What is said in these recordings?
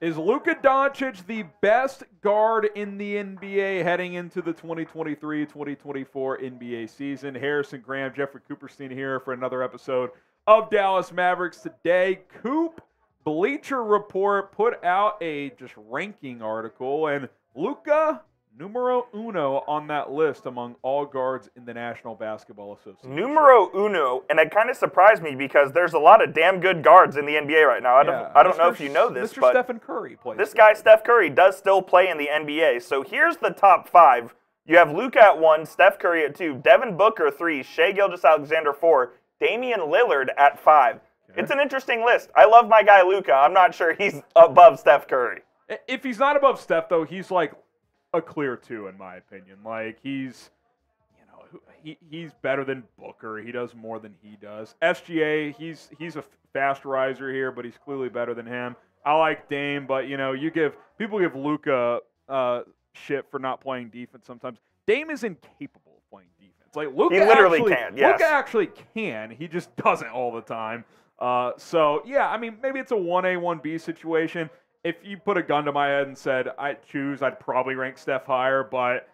Is Luka Doncic the best guard in the NBA heading into the 2023 2024 NBA season? Harrison Graham, Jeffrey Cooperstein here for another episode of Dallas Mavericks Today. Coop Bleacher Report put out a just ranking article, and Luka numero uno on that list among all guards in the National Basketball Association. Numero uno, and it kind of surprised me because there's a lot of damn good guards in the NBA right now. I don't, Yeah, I don't know if you know this, Mr. but Stephen Curry plays. this guy Steph Curry does still play in the NBA. So here's the top five. You have Luka at one, Steph Curry at two, Devin Booker three, Shai Gilgeous-Alexander four, Damian Lillard at five. It's an interesting list. I love my guy Luka. I'm not sure he's above Steph Curry. If he's not above Steph, though, he's like a clear two, in my opinion. Like he's, you know, he he's better than Booker. He does more than he does. SGA, he's he's a fast riser here, but he's clearly better than him. I like Dame, but you know, you give people give Luka uh, shit for not playing defense sometimes. Dame is incapable of playing defense. Like Luka He literally actually, can, yes. Luka actually can. He just doesn't all the time. Uh, so yeah, I mean, maybe it's a one A one B situation. If you put a gun to my head and said I choose, I'd probably rank Steph higher. But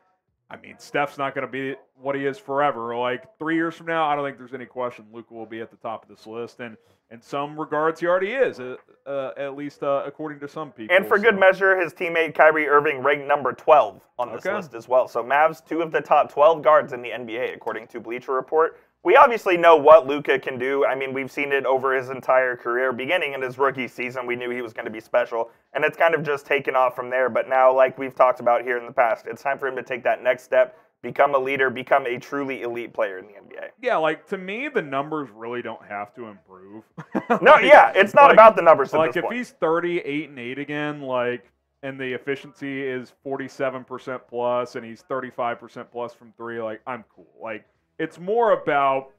I mean, Steph's not going to be what he is forever. Like three years from now, I don't think there's any question Luka will be at the top of this list, and in some regards, he already is, uh, uh, at least uh, according to some people. And for good measure, his teammate Kyrie Irving ranked number 12 on this Okay. list as well. So Mavs, two of the top 12 guards in the NBA, according to Bleacher Report. We obviously know what Luka can do. I mean, we've seen it over his entire career. Beginning in his rookie season, we knew he was going to be special, and it's kind of just taken off from there. But now, like we've talked about here in the past, it's time for him to take that next step, become a leader, become a truly elite player in the NBA. Yeah, like to me, the numbers really don't have to improve. No, yeah, it's not like- about the numbers at like if point. he's 38 and 8 again like and the efficiency is 47% plus and he's 35% plus from 3 like I'm cool like it's more about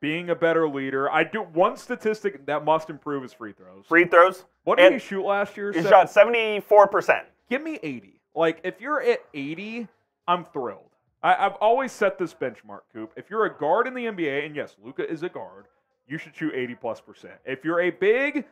being a better leader. I do one statistic that must improve is free throws. Free throws, what did and he shoot last year? he shot 74%. give me 80 like if you're at 80 I'm thrilled. I, I've always set this benchmark Coop. If you're a guard in the NBA and yes Luka is a guard you should shoot 80 plus percent. If you're a big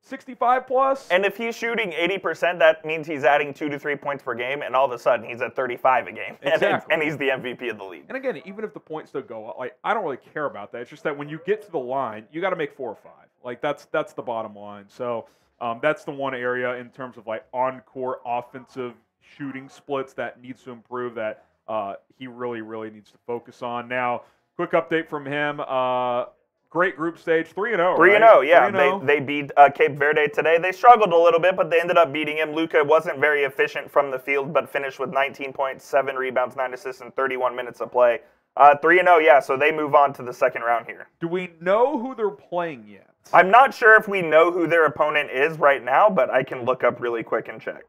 65 plus And if he's shooting 80%, that means he's adding two to three points per game, and all of a sudden he's at 35 a game. And, Exactly. and he's the MVP of the league. And again, even if the points don't go up, like I don't really care about that. It's just that when you get to the line, you got to make four or five. Like that's that's the bottom line. So um, that's the one area in terms of like on-court offensive shooting splits that needs to improve. That uh, he really really needs to focus on. Now, quick update from him. Uh, great group stage, three and zero. Three and zero, yeah. 3-0. They they beat uh, Cape Verde today. They struggled a little bit, but they ended up beating him. Luka wasn't very efficient from the field, but finished with 19 points, seven rebounds, nine assists, and 31 minutes of play. Uh, Three and zero, yeah. So they move on to the second round here. Do we know who they're playing yet? I'm not sure if we know who their opponent is right now, but I can look up really quick and check.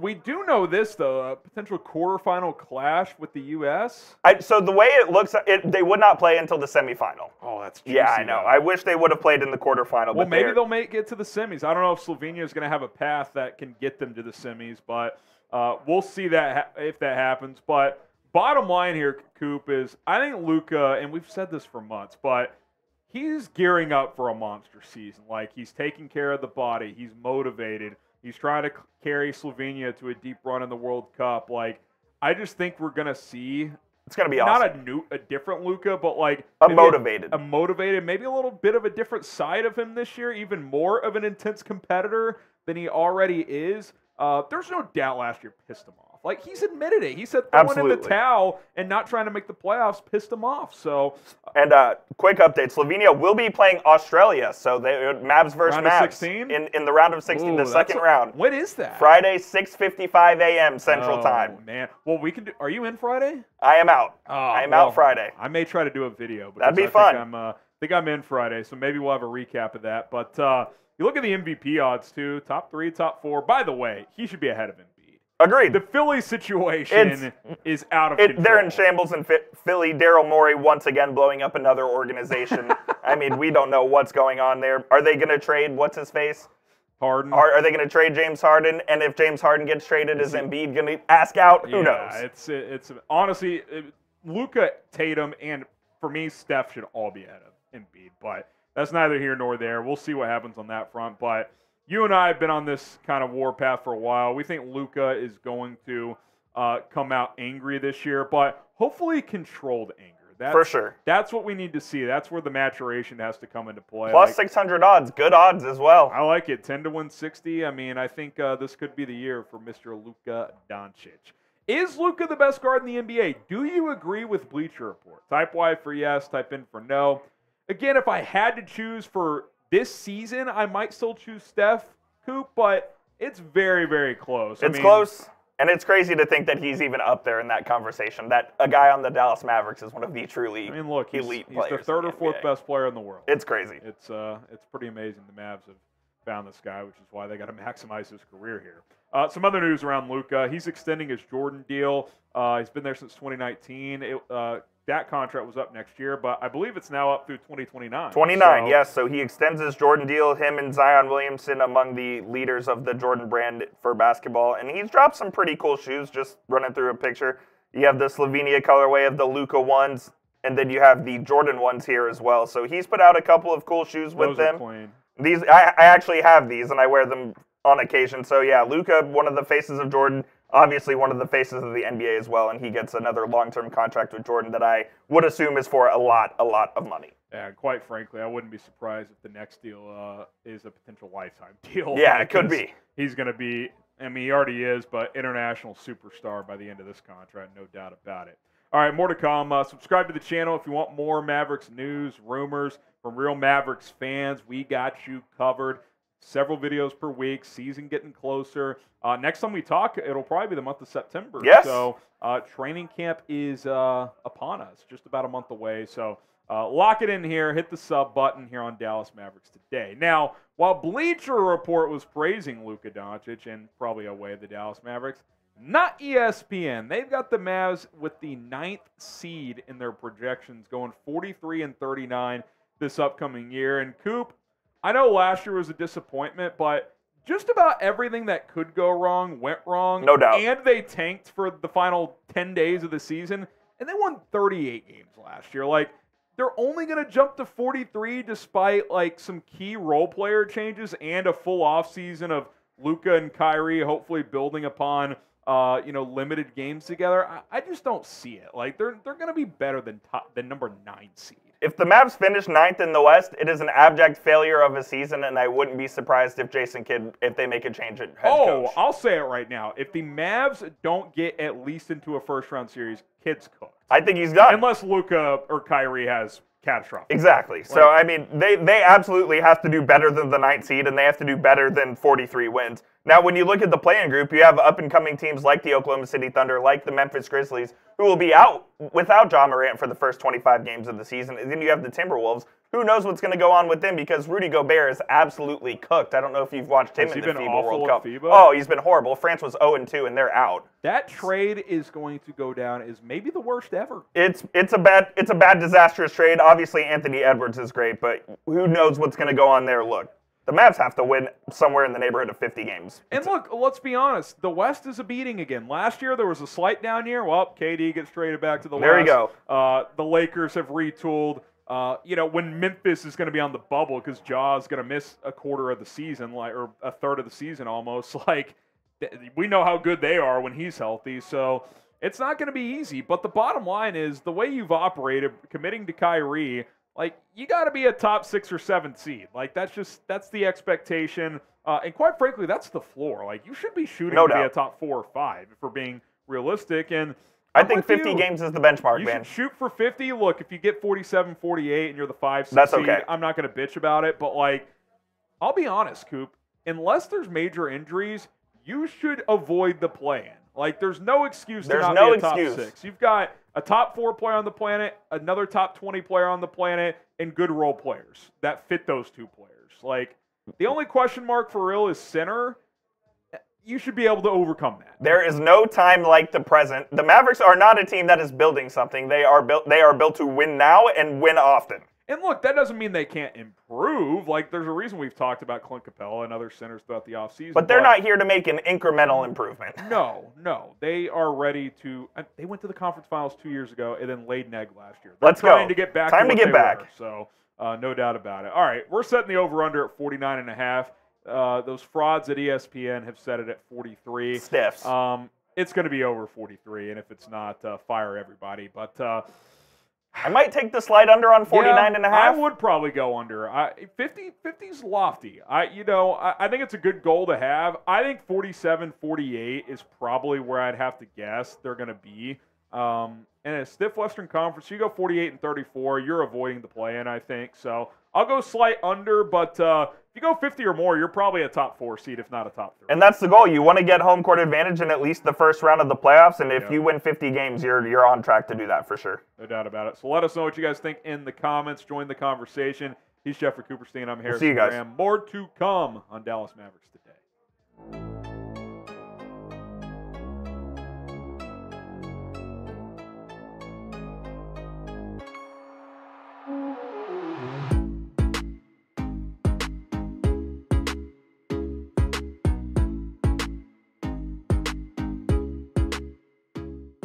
We do know this though, a potential quarterfinal clash with the U.S. I, so the way it looks, it, they would not play until the semifinal. Oh, that's Yeah, I know. I wish they would have played in the quarterfinal. Well, but maybe they'll make it to the semis. I don't know if Slovenia is going to have a path that can get them to the semis, but uh, we'll see that ha- if that happens. But bottom line here, Coop, is I think Luka, and we've said this for months, but he's gearing up for a monster season. Like he's taking care of the body, he's motivated, he's trying to carry Slovenia to a deep run in the World Cup. Like I just think we're going to see It's going to be awesome. not a new, a different Luka, but like A motivated. a motivated, maybe a little bit of a different side of him this year, even more of an intense competitor than he already is. Uh, there's no doubt last year pissed him off. Like he's admitted it. He said throwing in the towel and not trying to make the playoffs pissed him off. So And uh, quick update: Slovenia will be playing Australia, so they Mavs versus Round Mavs 16? in in the round of 16, ooh, the second a- round, What is that? Friday, 6:55 a.m. Central Oh, Time. Man, well we can do. Are you in Friday? I am out. Oh, I am well, out Friday. I may try to do a video. That'd be I think fun. I'm, uh, think I'm in Friday, so maybe we'll have a recap of that. But uh, you look at the MVP odds too, top three, top four. By the way, he should be ahead of Embiid. Agreed. The Philly situation It's- is out of It, control. they're in shambles in Philly. Daryl Morey once again blowing up another organization. I mean, we don't know what's going on there. Are they going to trade what's his face? Harden. Are, are they going to trade James Harden? And if James Harden gets traded, is Embiid going to ask out? Who yeah, knows? It's it's honestly uh, Luka Tatum and for me, Steph should all be ahead of Embiid, but that's neither here nor there. We'll see what happens on that front. But you and I have been on this kind of warpath for a while. We think Luka is going to uh, come out angry this year, but hopefully controlled anger. That's, For sure. That's what we need to see. That's where the maturation has to come into play. Plus Like, 600 odds. Good odds as well. I like it. 10 to 160. I mean, I think uh, this could be the year for Mr. Luka Doncic. Is Luka the best guard in the NBA? Do you agree with Bleacher Report? Type Y for yes, type in for no. Again, if I had to choose for this season, I might still choose Steph Coop, but it's very, very close. I It's mean, close. And it's crazy to think that he's even up there in that conversation. That a guy on the Dallas Mavericks is one of the truly I mean, look, he's, elite he's the third or fourth NBA. best player in the world. It's crazy. It's uh, it's pretty amazing. The Mavs have found this guy, which is why they got to maximize his career here. Uh, some other news around Luka: he's extending his Jordan deal. Uh, he's been there since 2019. It, uh, that contract was up next year, but I believe it's now up through 2029. 29, So- yes. So he extends his Jordan deal. Him and Zion Williamson among the leaders of the Jordan brand for basketball. And he's dropped some pretty cool shoes. Just running through a picture. You have the Slovenia colorway of the Luka ones, and then you have the Jordan ones here as well. So he's put out a couple of cool shoes with Those are them. These I, I actually have these, and I wear them on occasion. So yeah, Luka, one of the faces of Jordan, obviously one of the faces of the NBA as well, and he gets another long-term contract with Jordan that I would assume is for a lot, a lot of money. And quite frankly, I wouldn't be surprised if the next deal uh, is a potential lifetime deal. Yeah, it could be. He's going to be, I mean, he already is, but international superstar by the end of this contract, no doubt about it. All right, more to come. Uh, subscribe to the channel if you want more Mavericks news, rumors from real Mavericks fans. We got you covered. Several videos per week. Season getting closer. Uh, next time we talk, it'll probably be the month of September. Yes. So uh, training camp is uh, upon us, just about a month away. So uh, lock it in here. Hit the sub button here on Dallas Mavericks today. Now, while Bleacher Report was praising Luka Doncic and probably away the Dallas Mavericks, not ESPN. They've got the Mavs with the ninth seed in their projections, going 43 and 39 this upcoming year. And Coop, I know last year was a disappointment, but just about everything that could go wrong went wrong. No doubt. And they tanked for the final 10 days of the season, and they won 38 games last year. Like, they're only going to jump to 43 despite like some key role player changes and a full offseason of Luka and Kyrie hopefully building upon uh, you know limited games together. I, I just don't see it. Like they're they're going to be better than top than number 9 seed. If the Mavs finish ninth in the West, it is an abject failure of a season, and I wouldn't be surprised if Jason Kidd, if they make a change at head Oh, coach. I'll say it right now. If the Mavs don't get at least into a first round series, Kidd's cooked. I think he's done. Unless Luka or Kyrie has catastrophic. Exactly. So I mean, they they absolutely have to do better than the ninth seed, and they have to do better than 43 wins. Now, when you look at the playing group, you have up and coming teams like the Oklahoma City Thunder, like the Memphis Grizzlies, who will be out without Ja Morant for the first 25 games of the season. And then you have the Timberwolves. Who knows what's going to go on with them because Rudy Gobert is absolutely cooked. I don't know if you've watched him Has in the FIBA World Cup. FIBA? Oh, he's been horrible. France was 0 2, and they're out. That trade is going to go down as maybe the worst ever. It's it's a bad it's a bad disastrous trade. Obviously, Anthony Edwards is great, but who knows what's going to go on there? Look, the Mavs have to win somewhere in the neighborhood of 50 games. And look, let's be honest. The West is a beating again. Last year there was a slight down year. Well, KD gets traded back to the There West. you go. Uh, the Lakers have retooled. Uh, you know, when Memphis is going to be on the bubble because Ja's is going to miss a quarter of the season, like or a third of the season almost. Like th- we know how good they are when he's healthy. So it's not going to be easy. But the bottom line is the way you've operated, committing to Kyrie, like you got to be a top six or seven seed. Like that's just that's the expectation. Uh, and quite frankly, that's the floor. Like you should be shooting No to be a top four or five if we're being realistic. And I I'm think 50 you. games is the benchmark, You man. should shoot for 50. Look, if you get 47, 48, and you're the five, That's seed, okay. I'm not going to bitch about it. But like, I'll be honest, Coop. Unless there's major injuries, you should avoid the play-in. Like, there's no excuse There's to not no be a top excuse. six. You've got a top four player on the planet, another top 20 player on the planet, and good role players that fit those two players. Like, the only question mark for real is center. You should be able to overcome that. There is no time like the present. The Mavericks are not a team that is building something. They are built they are built to win now and win often. And look, that doesn't mean they can't improve. Like, there's a reason we've talked about Clint Capela and other centers throughout the offseason. But they're not here to make an incremental improvement. No, no. They are ready to. uh, They went to the conference finals two years ago and then laid an egg last year. They're Let's go. trying to get back. Time to what get back. were, so, uh, no doubt about it. All right, we're setting the over under at 49 and a half. Uh, those frauds at ESPN have set it at 43. Stiffs. Um, it's going to be over 43, and if it's not, uh, fire everybody. But uh, I might take the slide under on 49 yeah, and a half. I would probably go under. I 50 50's lofty. I you know, I, I think it's a good goal to have. I think 47 48 is probably where I'd have to guess they're going to be. Um, in a stiff Western Conference, you go 48 and 34, you're avoiding the play in, I think. So, I'll go slight under, but uh, if you go 50 or more, you're probably a top 4 seed if not a top 3. And that's the goal. You want to get home court advantage in at least the first round of the playoffs. And if Yeah. you win 50 games, you're you're on track to do that for sure. No doubt about it. So let us know what you guys think in the comments. Join the conversation. He's Jeffrey Cooperstein. I'm Harrison see you guys. Graham. More to come on Dallas Mavericks today.